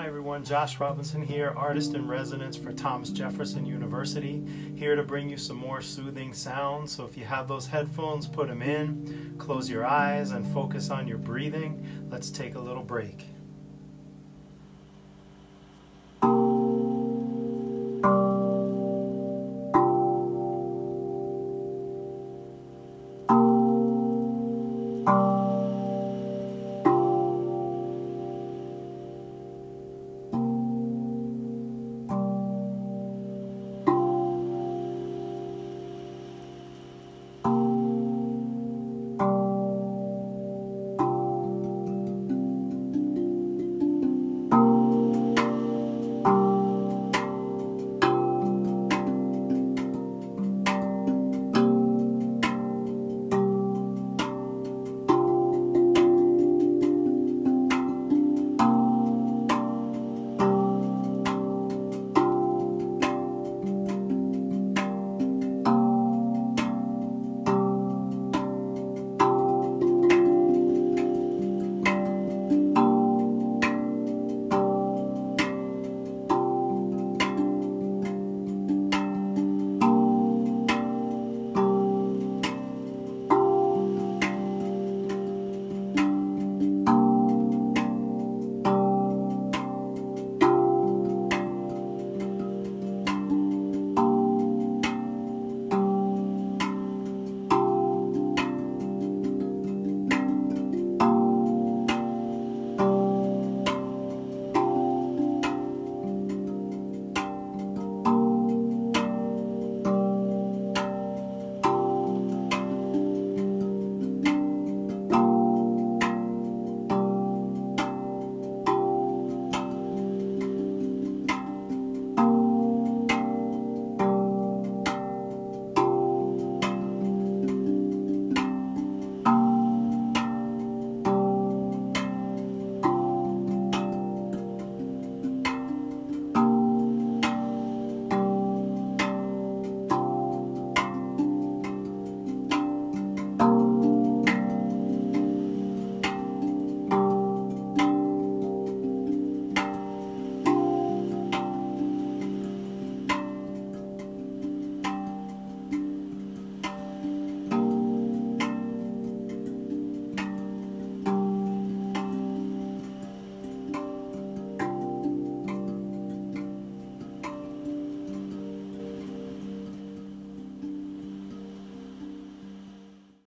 Hi everyone, Josh Robinson here, artist in residence for Thomas Jefferson University, here to bring you some more soothing sounds. So if you have those headphones, put them in, close your eyes and focus on your breathing. Let's take a little break.